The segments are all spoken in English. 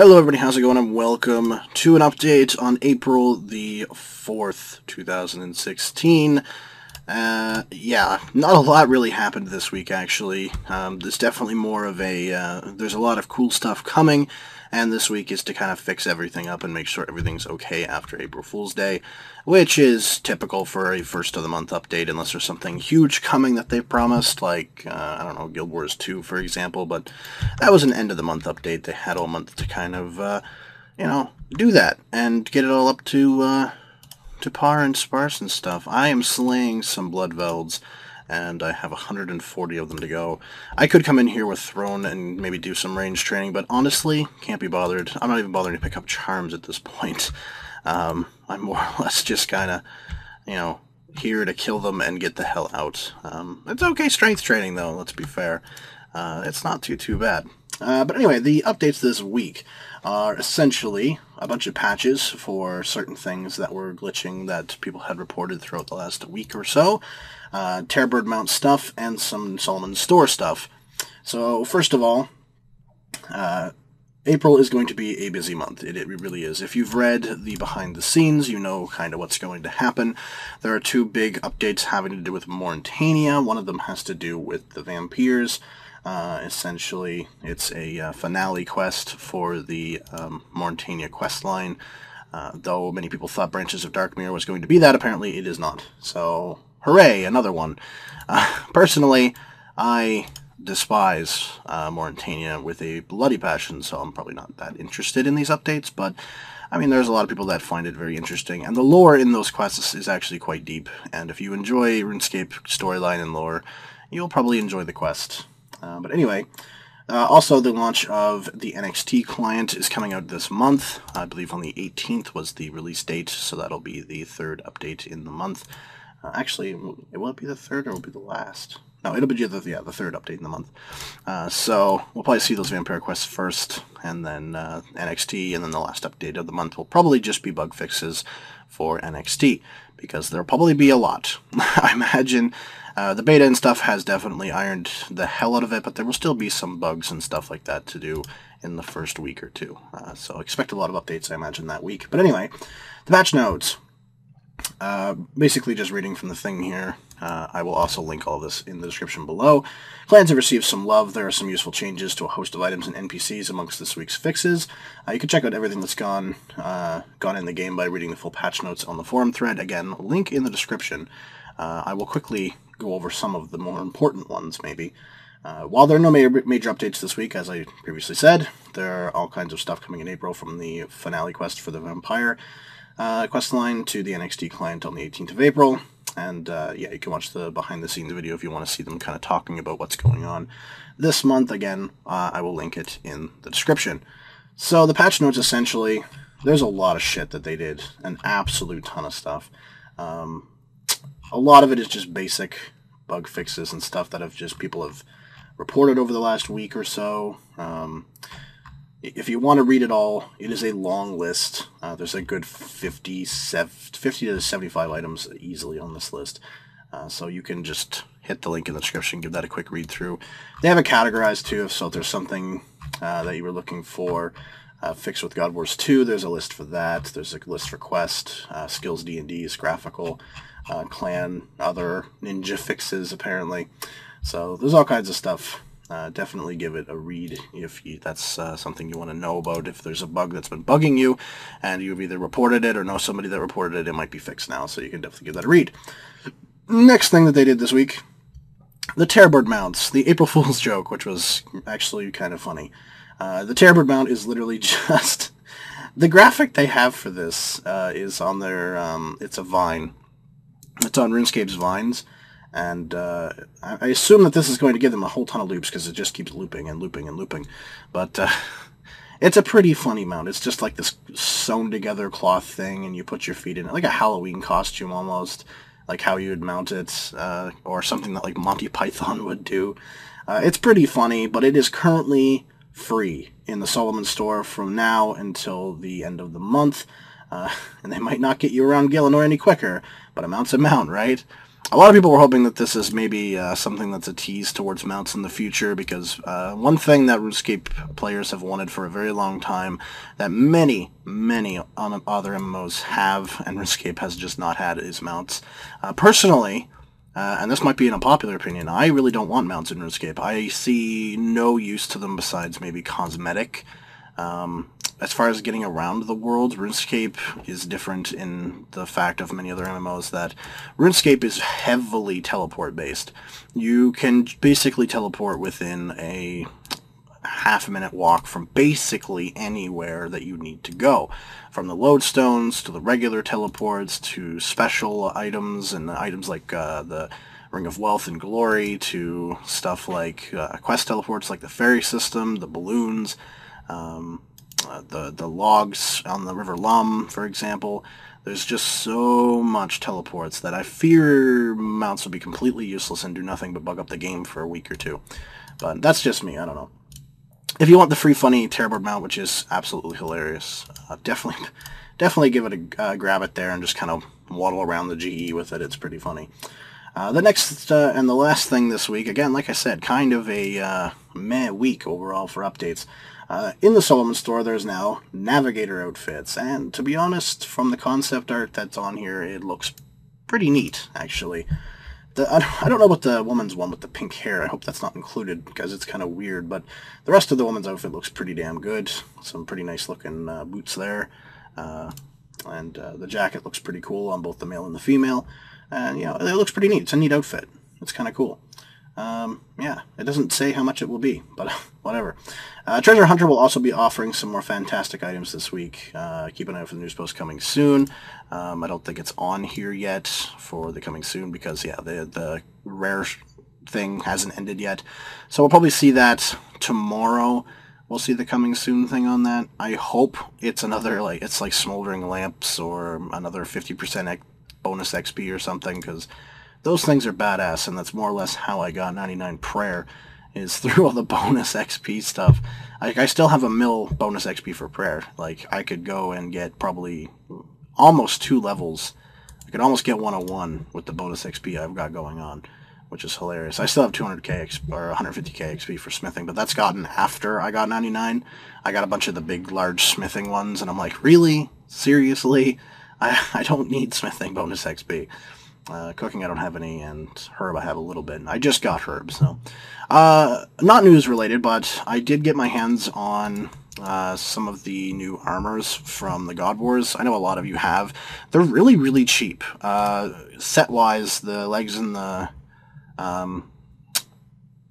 Hello everybody, how's it going? And welcome to an update on April the 4th, 2016. Uh, yeah, not a lot really happened this week actually. Um, there's definitely more of a, uh, there's a lot of cool stuff coming, and this week is to kind of fix everything up and make sure everything's okay after April Fool's Day, which is typical for a first of the month update unless there's something huge coming that they promised, like, uh, I don't know, God Wars 2 for example, but that was an end of the month update. They had all month to kind of, uh, you know, do that and get it all up to, uh, to par and sparse and stuff. I am slaying some Bloodvelds, and I have 140 of them to go. I could come in here with Throne and maybe do some range training, but honestly, can't be bothered. I'm not even bothering to pick up Charms at this point. Um, I'm more or less just kind of, you know, here to kill them and get the hell out. Um, it's okay strength training, though, let's be fair. Uh, it's not too, too bad. Uh, but anyway, the updates this week are essentially a bunch of patches for certain things that were glitching that people had reported throughout the last week or so, uh, Terrorbird mount stuff, and some Solomon store stuff. So first of all, uh, April is going to be a busy month. It, it really is. If you've read the behind the scenes, you know kind of what's going to happen. There are two big updates having to do with Morytania. One of them has to do with the vampires. Uh, essentially, it's a uh, finale quest for the um, Morytania quest line. Uh, though many people thought Branches of Darkmeer was going to be that, apparently it is not. So, hooray, another one. Uh, personally, I despise uh, Morytania with a bloody passion, so I'm probably not that interested in these updates, but I mean, there's a lot of people that find it very interesting, and the lore in those quests is actually quite deep, and if you enjoy RuneScape storyline and lore, you'll probably enjoy the quest. Uh, but anyway, uh, also the launch of the NXT client is coming out this month. I believe on the 18th was the release date, so that'll be the third update in the month. Uh, actually, it will it be the third or will it be the last? No, it'll be the, yeah, the third update in the month. Uh, so we'll probably see those Vampire quests first, and then uh, NXT, and then the last update of the month will probably just be bug fixes for NXT, because there'll probably be a lot. I imagine uh, the beta and stuff has definitely ironed the hell out of it, but there will still be some bugs and stuff like that to do in the first week or two. Uh, so expect a lot of updates, I imagine, that week. But anyway, the patch notes. Uh, basically just reading from the thing here. Uh, I will also link all this in the description below. Clans have received some love. There are some useful changes to a host of items and NPCs amongst this week's fixes. Uh, you can check out everything that's gone uh, gone in the game by reading the full patch notes on the forum thread. Again, link in the description. Uh, I will quickly go over some of the more important ones, maybe. Uh, while there are no major, major updates this week, as I previously said, there are all kinds of stuff coming in April from the finale quest for the Vampire uh, quest line to the NXT client on the 18th of April. And uh, yeah, you can watch the behind the scenes video if you want to see them kind of talking about what's going on this month. Again, uh, I will link it in the description. So the patch notes essentially, there's a lot of shit that they did, an absolute ton of stuff. Um, a lot of it is just basic bug fixes and stuff that have just people have reported over the last week or so. Um, if you want to read it all, it is a long list. Uh, there's a good 50, 50 to 75 items easily on this list. Uh, so you can just hit the link in the description, give that a quick read through. They have it categorized too, so if there's something uh, that you were looking for uh, fixed with God Wars 2, there's a list for that. There's a list for Quest, uh, Skills D&D's, Graphical, uh, Clan, other ninja fixes apparently. So there's all kinds of stuff uh, definitely give it a read if you, that's uh, something you want to know about. If there's a bug that's been bugging you and you've either reported it or know somebody that reported it, it might be fixed now, so you can definitely give that a read. Next thing that they did this week, the Terrorbird mounts, the April Fool's joke, which was actually kind of funny. Uh, the Terrorbird mount is literally just... the graphic they have for this uh, is on their... Um, it's a vine. It's on RuneScape's vines and uh, I assume that this is going to give them a whole ton of loops because it just keeps looping and looping and looping. But uh, it's a pretty funny mount. It's just like this sewn together cloth thing, and you put your feet in it, like a Halloween costume almost, like how you would mount it, uh, or something that like Monty Python would do. Uh, it's pretty funny, but it is currently free in the Solomon store from now until the end of the month. Uh, and they might not get you around Gielinor any quicker, but a mount's a mount, right? A lot of people were hoping that this is maybe uh, something that's a tease towards mounts in the future because uh, one thing that RuneScape players have wanted for a very long time that many, many other MMOs have and RuneScape has just not had is mounts. Uh, personally, uh, and this might be an unpopular opinion, I really don't want mounts in RuneScape. I see no use to them besides maybe cosmetic. Um, as far as getting around the world, RuneScape is different in the fact of many other MMOs that RuneScape is heavily teleport based. You can basically teleport within a half a minute walk from basically anywhere that you need to go. From the lodestones to the regular teleports to special items and items like uh, the Ring of Wealth and Glory to stuff like uh, quest teleports like the ferry system, the balloons, um, uh, the the logs on the River Lum, for example. There's just so much teleports that I fear mounts will be completely useless and do nothing but bug up the game for a week or two. But that's just me. I don't know. If you want the free funny Terrorbird mount, which is absolutely hilarious, uh, definitely definitely give it a uh, grab it there and just kind of waddle around the GE with it. It's pretty funny. Uh, the next uh, and the last thing this week, again, like I said, kind of a uh, meh week overall for updates. Uh, in the Solomon store, there's now Navigator outfits, and to be honest, from the concept art that's on here, it looks pretty neat, actually. The, I don't know about the woman's one with the pink hair. I hope that's not included because it's kind of weird, but the rest of the woman's outfit looks pretty damn good. Some pretty nice looking uh, boots there. Uh, and uh, the jacket looks pretty cool on both the male and the female. And, you know, it looks pretty neat. It's a neat outfit. It's kind of cool. Um, yeah, it doesn't say how much it will be, but whatever. Uh, Treasure Hunter will also be offering some more fantastic items this week. Uh, keep an eye out for the news post coming soon. Um, I don't think it's on here yet for the coming soon because, yeah, the, the rare thing hasn't ended yet. So we'll probably see that tomorrow. We'll see the coming soon thing on that. I hope it's another, like, it's like Smoldering Lamps or another 50% bonus XP or something because those things are badass, and that's more or less how I got 99 Prayer, is through all the bonus XP stuff. I still have a mill bonus XP for Prayer. Like, I could go and get probably almost two levels. I could almost get 101 with the bonus XP I've got going on, which is hilarious. I still have 200k XP, or 150k XP for smithing, but that's gotten after I got 99. I got a bunch of the big, large smithing ones, and I'm like, really? Seriously? I, I don't need smithing bonus XP. Uh, cooking, I don't have any, and herb, I have a little bit. I just got herb, so. Uh, not news related, but I did get my hands on uh, some of the new armors from the God Wars. I know a lot of you have. They're really, really cheap. Uh, set-wise, the legs and the um,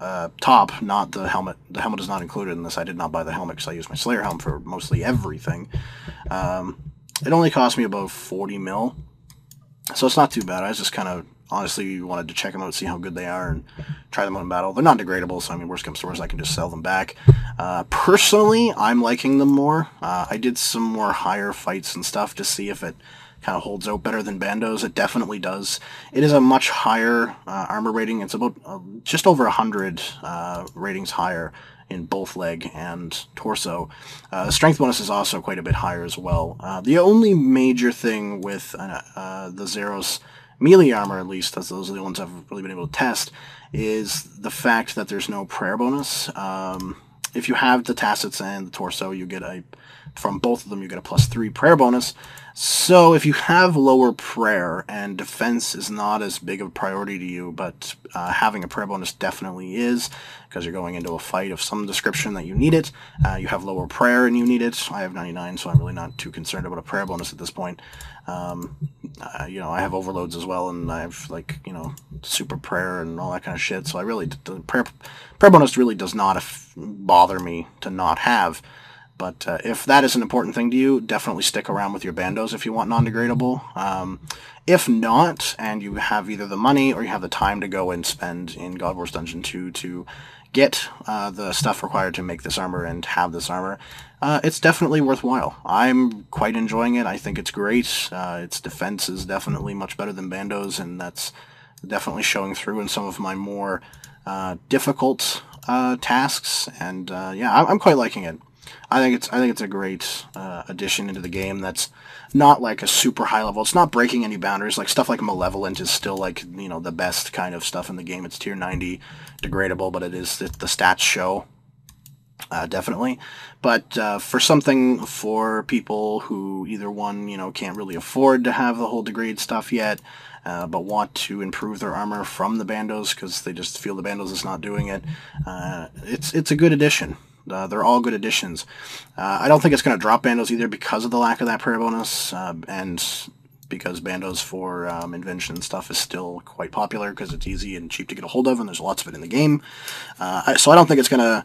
uh, top, not the helmet. The helmet is not included in this. I did not buy the helmet because I use my Slayer helm for mostly everything. Um, it only cost me about 40 mil so it's not too bad. I just kind of honestly wanted to check them out, see how good they are, and try them out in battle. They're not degradable, so I mean, worst comes to worst, I can just sell them back. Uh, personally, I'm liking them more. Uh, I did some more higher fights and stuff to see if it kind of holds out better than Bandos. It definitely does. It is a much higher uh, armor rating. It's about uh, just over 100 uh, ratings higher in both leg and torso. Uh, strength bonus is also quite a bit higher as well. Uh, the only major thing with uh, uh the Zaros melee armor, at least, as those are the ones I've really been able to test, is the fact that there's no prayer bonus. Um, if you have the Tacets and the Torso, you get a, from both of them, you get a plus three prayer bonus. So if you have lower prayer and defense is not as big of a priority to you, but uh, having a prayer bonus definitely is, because you're going into a fight of some description that you need it, uh, you have lower prayer and you need it. I have 99, so I'm really not too concerned about a prayer bonus at this point. Um, uh, you know, I have overloads as well, and I have like you know super prayer and all that kind of shit. So I really the prayer prayer bonus really does not bother me to not have. But uh, if that is an important thing to you, definitely stick around with your bandos if you want non-degradable. Um, if not, and you have either the money or you have the time to go and spend in God Wars Dungeon 2 to get uh, the stuff required to make this armor and have this armor, uh, it's definitely worthwhile. I'm quite enjoying it. I think it's great. Uh, its defense is definitely much better than Bandos, and that's definitely showing through in some of my more uh, difficult uh, tasks. And yeah, I'm quite liking it. I think it's I think it's a great uh, addition into the game. That's not like a super high level. It's not breaking any boundaries. Like stuff like Malevolent is still like you know the best kind of stuff in the game. It's tier 90 degradable, but it is the, the stats show uh, definitely. But uh, for something for people who either one, you know, can't really afford to have the whole degrade stuff yet, uh, but want to improve their armor from the bandos because they just feel the bandos is not doing it, uh, it's it's a good addition. Uh, they're all good additions. Uh, I don't think it's going to drop bandos either because of the lack of that prayer bonus, and because bandos for um, invention stuff is still quite popular because it's easy and cheap to get a hold of, and there's lots of it in the game. so I don't think it's going to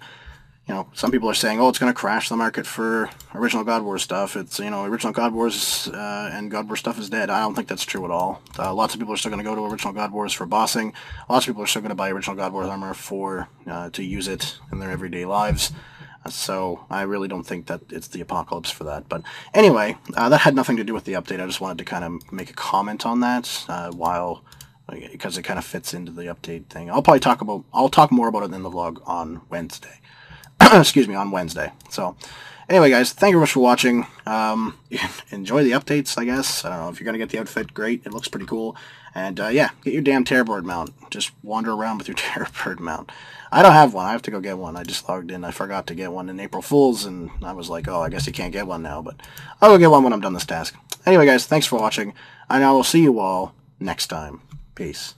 you know, some people are saying, oh, it's going to crash the market for original God Wars stuff. It's, you know, original God Wars uh, and God Wars stuff is dead. I don't think that's true at all. Uh, lots of people are still going to go to original God Wars for bossing. Lots of people are still going to buy original God Wars armor for, uh, to use it in their everyday lives. Uh, so I really don't think that it's the apocalypse for that. But anyway, uh, that had nothing to do with the update. I just wanted to kind of make a comment on that uh, while because it kind of fits into the update thing. I'll probably talk about I'll talk more about it in the vlog on Wednesday. excuse me, on Wednesday. So, anyway, guys, thank you very much for watching. Um, enjoy the updates, I guess. I don't know if you're going to get the outfit, great. It looks pretty cool. And, uh, yeah, get your damn Terrorbird mount. Just wander around with your Terrorbird mount. I don't have one. I have to go get one. I just logged in. I forgot to get one in April Fool's, and I was like, oh, I guess you can't get one now. But I'll go get one when I'm done this task. Anyway, guys, thanks for watching. And I will see you all next time. Peace.